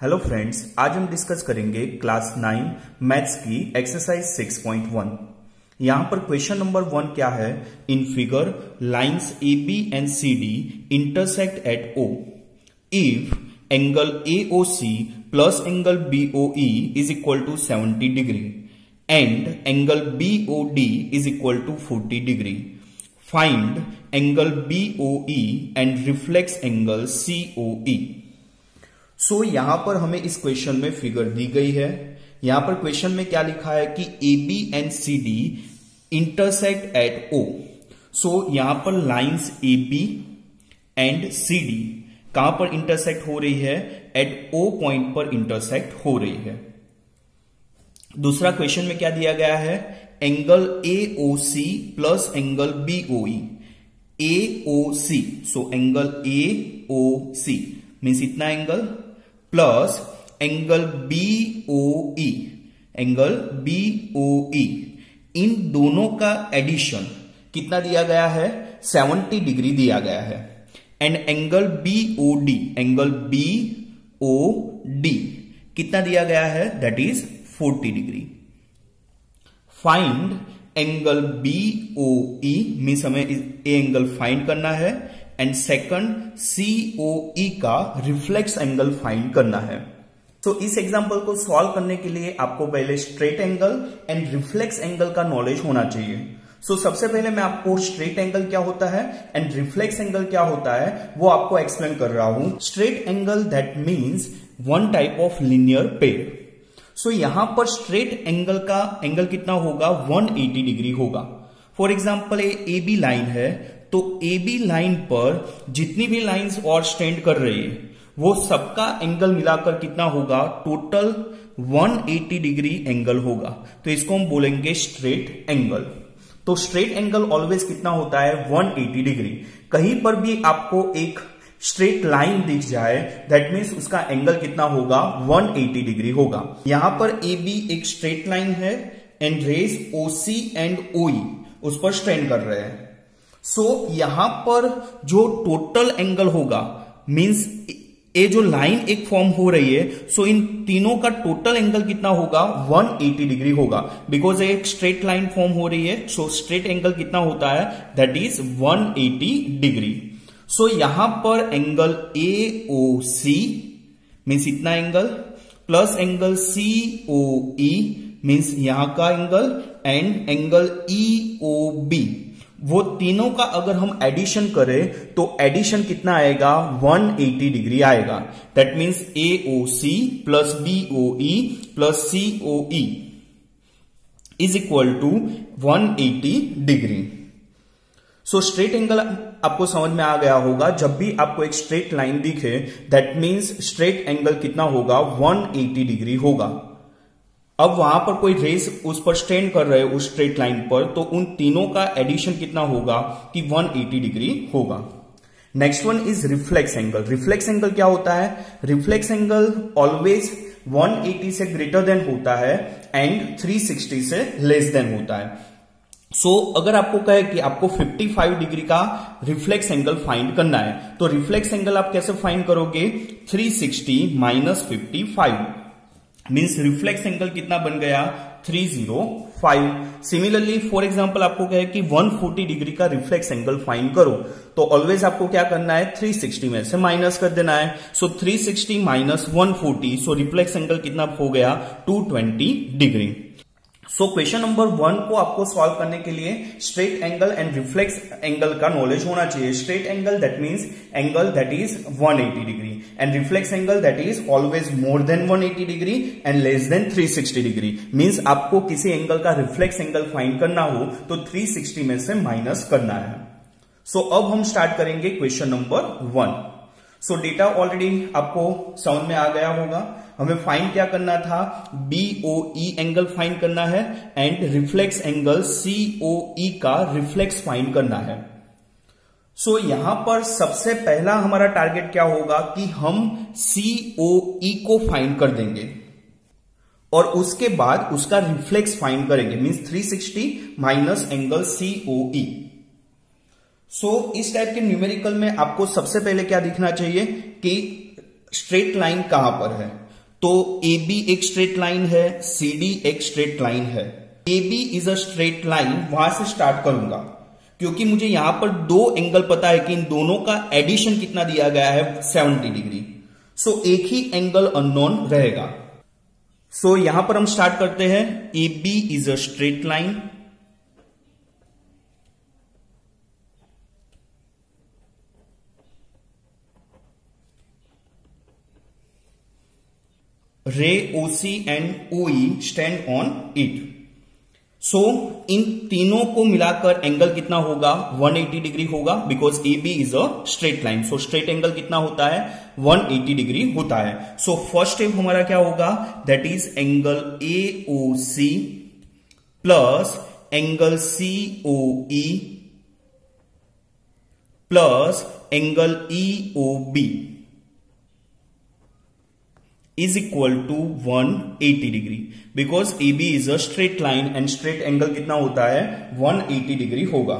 Hello friends आज हम discuss करेंगे क्लास नाइन मैथ्स की एक्सरसाइज 6.1 यहाँ पर क्वेश्चन नंबर वन क्या है? In figure lines A B and C D intersect at O if angle A O C plus angle B O E is equal to 70 degree and angle B O D is equal to 40 degree find angle B O E and reflex angle C O E so so, यहाँ पर हमें इस question में figure दी गई है। यहाँ पर question में क्या लिखा है कि A B and C D intersect at O so यहाँ पर lines A B and C D कहाँ पर इंटरसेक्ट हो रही है? एट ओ पॉइंट पर इंटरसेक्ट हो रही है। दूसरा क्वेश्चन में क्या दिया गया है? Angle A O C plus angle B O A O C so angle A O C means इतना angle plus angle B O E angle B O E इन दोनों का एडिशन कितना दिया गया है? 70 डिग्री दिया गया है। And angle B O D angle B O D कितना दिया गया है? That is 40 degree find angle B O E means हमें ए एंगल फाइंड करना है। एंड सेकंड सीओई का रिफ्लेक्स एंगल फाइंड करना है। तो so, इस एग्जांपल को सॉल्व करने के लिए आपको पहले straight angle and reflex angle का नॉलेज होना चाहिए। सो so, सबसे पहले मैं आपको स्ट्रेट एंगल क्या होता है एंड रिफ्लेक्स एंगल क्या होता है वो आपको एक्सप्लेन कर रहा हूँ। Straight angle that means one type of linear pair so यहाँ पर स्ट्रेट एंगल का एंगल कितना होगा? 180 डिग्री होगा। For example A B line है। तो ए बी लाइन पर जितनी भी लाइंस और स्टैंड कर रही है, वो सबका एंगल मिलाकर कितना होगा? टोटल 180 डिग्री एंगल होगा। तो इसको हम बोलेंगे स्ट्रेट एंगल तो स्ट्रेट एंगल ऑलवेज कितना होता है? 180 डिग्री कहीं पर भी आपको एक स्ट्रेट लाइन दिख जाए दैट मीन्स उसका एंगल कितना होगा? 180 डिग्री होगा। यहाँ पर ए बी एक स्ट्रेट लाइन है and rays O C and O E उस पर स्ट्रेंड कर रहे हैं। सो so, यहाँ पर जो टोटल एंगल होगा मींस ये जो लाइन एक फॉर्म हो रही है सो so इन तीनों का टोटल एंगल कितना होगा? 180 डिग्री होगा। बिकॉज़ एक स्ट्रेट लाइन फॉर्म हो रही है सो स्ट्रेट एंगल कितना होता है? That is 180 degree so so यहाँ पर angle A O C means इतना angle plus angle C O E means यहाँ का angle and angle E O B वो तीनों का अगर हम एडिशन करें तो एडिशन कितना आएगा? 180 डिग्री आएगा। That means A O C plus B O E plus C O E is equal to 180 degree so straight angle आपको समझ में आ गया होगा। जब भी आपको एक स्ट्रेट लाइन दिखे दैट मीन्स स्ट्रेट एंगल कितना होगा? 180 डिग्री होगा। अब वहाँ पर कोई रेस उस पर स्टैंड कर रहे उस स्ट्रेट लाइन पर तो उन तीनों का एडिशन कितना होगा कि 180 डिग्री होगा। Next one is reflex angle reflex angle क्या होता है? रिफ्लेक्स एंगल ऑलवेज 180 से ग्रेटर देन होता है एंड 360 से लेस देन होता है। सो so, अगर आपको कहे कि आपको 55 डिग्री का रिफ्लेक्स एंगल फाइंड करना है तो रिफ्लेक्स एंगल आप कैसे फाइंड करोगे? 360 minus fifty means reflex angle कितना बन गया? 305 सिमिलरली फॉर एग्ज़ाम्पल आपको कहे कि 140 डिग्री का रिफ्लेक्स एंगल फाइन करो। तो ऑलवेज आपको क्या करना है? 360 में से माइनस कर देना है। So so 360 minus 140 so reflex angle कितना हो गया? 220 degree so question number one को आपको सॉल्व करने के लिए straight angle and reflex angle का नॉलेज होना चाहिए। Straight angle that means angle that is 180 degree and reflex angle that is always more than 180 degree and less than 360 degree means आपको किसी एंगल का रिफ्लेक्स एंगल फाइंड करना हो तो 360 में से माइनस करना है। सो so, अब हम स्टार्ट करेंगे question number one so data already आपको समझ में आ गया होगा। हमें फाइंड क्या करना था? बीओई एंगल फाइंड करना है एंड रिफ्लेक्स एंगल सीओई का रिफ्लेक्स फाइंड करना है। सो so, यहाँ पर सबसे पहला हमारा टारगेट क्या होगा कि हम सीओई को फाइंड कर देंगे। और उसके बाद उसका रिफ्लेक्स फाइंड करेंगे means 360 minus angle COE so इस टाइप के न्यूमेरिकल में आपको सबसे पहले क्या दिखना चाहिए कि स्ट्रेट लाइन कहाँ पर है? तो ए बी एक स्ट्रेट लाइन है सी डी एक स्ट्रेट लाइन है। A B is a straight line वहाँ से स्टार्ट करूँगा। क्योंकि मुझे यहाँ पर दो एंगल पता है कि इन दोनों का एडिशन कितना दिया गया है 70 डिग्री सो so, एक ही एंगल अननोन रहेगा। सो so, यहाँ पर हम स्टार्ट करते हैं। A B is a straight line ray, OC and OE stand on it so इन तीनों को मिलाकर एंगल कितना होगा? 180 डिग्री होगा because A B is a straight line so straight angle कितना होता है? 180 डिग्री होता है. सो फ़र्स्ट स्टेप हमारा क्या होगा? That is angle A O C plus angle C O E plus angle E O B is equal to 180 degree because A B is a straight line and straight angle कितना होता है? 180 degree होगा।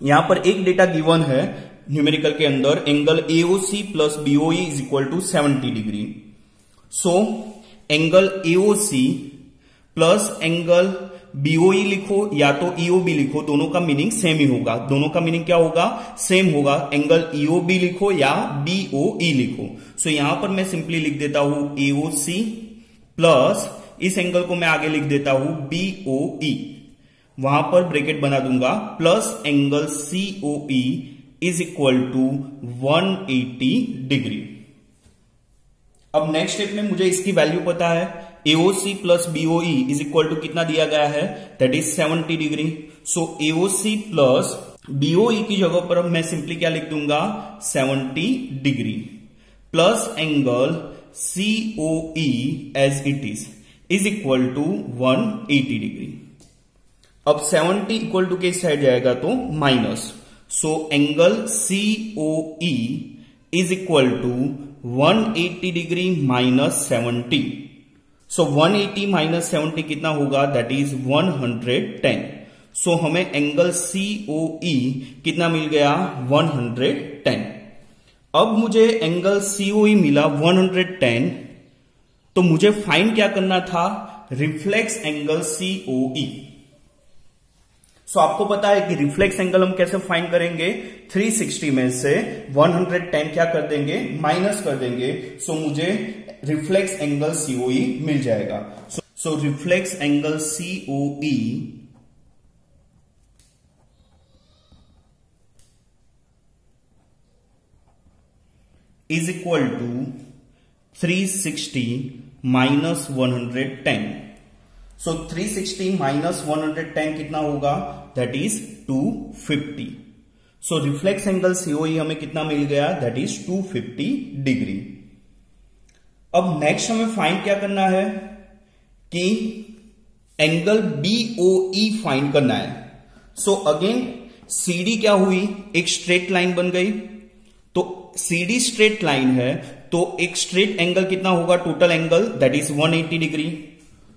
यहाँ पर एक data given है numerical के अंदर angle AOC plus BOE is equal to 70 degree so angle AOC plus angle BOE लिखो या तो ईओबी e लिखो दोनों का मीनिंग सेम ही होगा। दोनों का मीनिंग क्या होगा? सेम होगा। एंगल ईओबी e लिखो या बीओई e लिखो। सो so, यहाँ पर मैं सिंपली लिख देता हूँ एओसी प्लस इस एंगल को मैं आगे लिख देता हूँ बीओई वहाँ पर ब्रेकेट बना दूँगा। Plus angle COE is equal to 180 degree अब नेक्स्ट स्टेप में मुझे इसकी वैल्यू पता है। AOC plus BOE is equal to कितना दिया गया है? That is 70 degree so AOC plus BOE की जगह पर मैं सिंपली क्या लिख दूँगा? 70 degree plus angle COE as it is is equal to 180 degree अब 70 इक्वल टू के साइड जाएगा तो? Minus so angle COE is equal to 180 degree minus 70 so 180 eighty minus seventy कितना होगा? दैट इज़ 110 सो so, हमें angle COE e कितना मिल गया? 110 अब मुझे एंगल सीओई e मिला 110 तो मुझे फाइंड क्या करना था? रिफ्लेक्स एंगल सीओई सो आपको पता है कि रिफ्लेक्स एंगल हम कैसे फाइंड करेंगे? 360 में से 110 क्या कर देंगे? माइनस कर देंगे। सो so, मुझे रिफ्लेक्स एंगल सीओई मिल जाएगा। So reflex angle COE is equal to 360 minus 110 so 360 minus 110 कितना होगा? That is 250 so reflex angle COE हमें कितना मिल गया? दैट इज़ 250 डिग्री अब नेक्स्ट हमें फाइंड क्या करना है? कि एंगल बीओई फाइंड करना है. सो अगेन सीडी क्या हुई? एक स्ट्रेट लाइन बन गई. तो सीडी स्ट्रेट लाइन है तो एक स्ट्रेट एंगल कितना होगा? Total angle that is 180 degree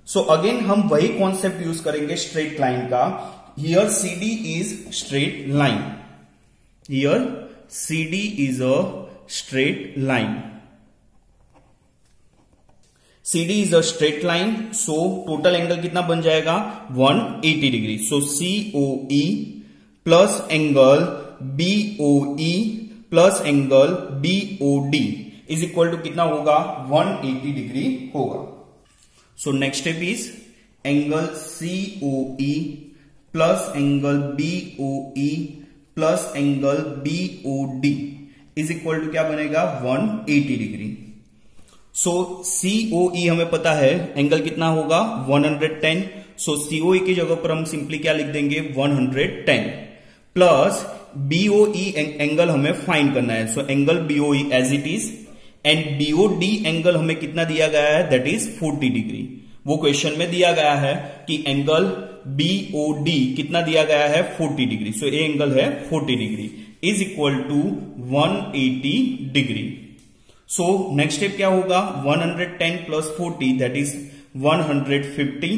so again हम वही कॉन्सेप्ट यूज़ करेंगे स्ट्रेट लाइन का। Here C D is straight line here C D is a straight line C D is a straight line so total angle कितना बन जाएगा? 180 degree so COE plus angle BOE plus angle BOD is equal to कितना होगा? 180 degree होगा। So next step is angle COE plus angle BOE plus angle BOD is equal to क्या बनेगा? 180 degree so COE हमें पता है angle कितना होगा? 110 सो so, सीओई की जगह पर हम सिंपली क्या लिख देंगे? 110 प्लस बीओई एंगल हमें फाइंड करना है. So angle BOE as it is and BOD angle हमें कितना दिया गया है? दैट इज़ 40 डिग्री वो क्वेश्चन में दिया गया है कि एंगल बीओडी कितना दिया गया है? 40 डिग्री सो ए एंगल है 40 degree is equal to 180 degree so next step क्या होगा? 110 plus 40 that is 150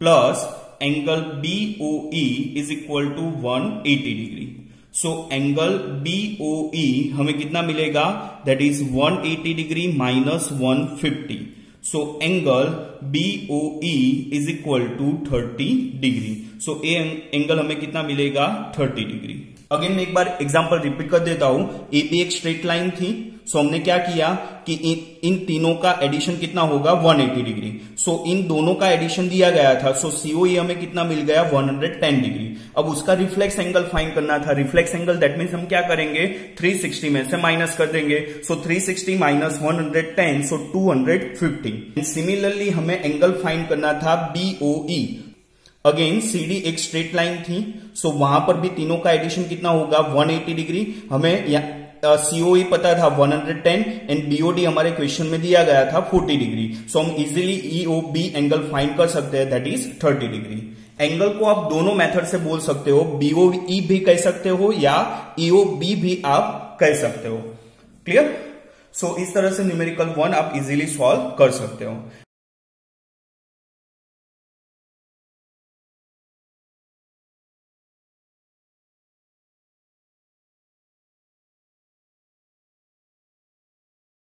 plus angle BOE is equal to 180 degree so angle B BOE हमें कितना मिलेगा? That is 180 degree minus 150 so angle B BOE is equal to 30 degree so a angle हमें कितना मिलेगा? 30 degree again मैं एक बार example repeat कर देता हूँ। ए भी एक स्ट्रेट लाइन थी। सो हमने क्या किया कि इन, इन तीनों का एडिशन कितना होगा? 180 डिग्री। सो इन दोनों का एडिशन दिया गया था। सो सीओई हमें कितना मिल गया? 110 डिग्री। अब उसका रिफ्लेक्स एंगल फाइन करना था। रिफ्लेक्स एंगल दैट मीन्स हम क्या करेंगे? 360 में से माइनस कर देंगे। So 360 sixty minus one so 250 similarly हमें एंगल फाइन करना था बीओई अगेन सीडी एक स्ट्रेट लाइन थी सो so वहाँ पर भी तीनों का एडिशन कितना होगा? 180 डिग्री हमें सीओई uh, पता था 110 एंड बीओडी हमारे क्वेश्चन में दिया गया था 40 डिग्री सो हम easily EO B angle find कर सकते हैं दैट इज़ 30 डिग्री एंगल को आप दोनों मेथड से बोल सकते हो। बीओई भी कह सकते हो या ईओ बी भी आप कह सकते हो। क्लियर सो so, इस तरह से न्यूमेरिकल वन आप इजिली सॉल्व कर सकते हो।